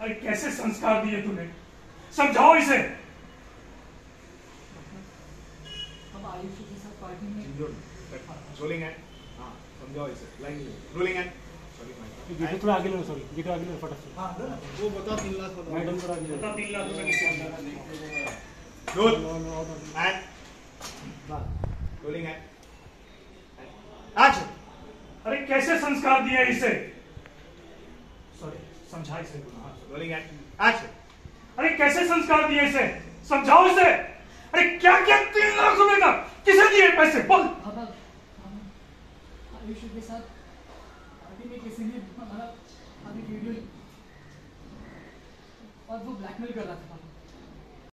अरे कैसे संस्कार दिए तूने? समझाओ इसे। अब आयुष के साथ पार्टी में रोलिंग है हाँ समझाओ इसे। लाइन रोलिंग है सॉरी थोड़ा आगे लो सॉरी आगे लो फटाफट से। हाँ वो बता तीन लाख बता मैडम थोड़ा आगे बता तीन लाख रुपए किससे आना? Roll no no no and rolling है। एक्शन अरे कैसे संस्कार दिए इसे? समझा इसे रोलिंग एक्शन अरे, कैसे संस्कार दिए इसे? समझाओ इसे। अरे, क्या क्या तीन लाख रुपए का? किसे दिए पैसे? बोल। आयुष के साथ पार्टी में किसी ने हमारा वीडियो और वो ब्लैकमेल कर रहा था।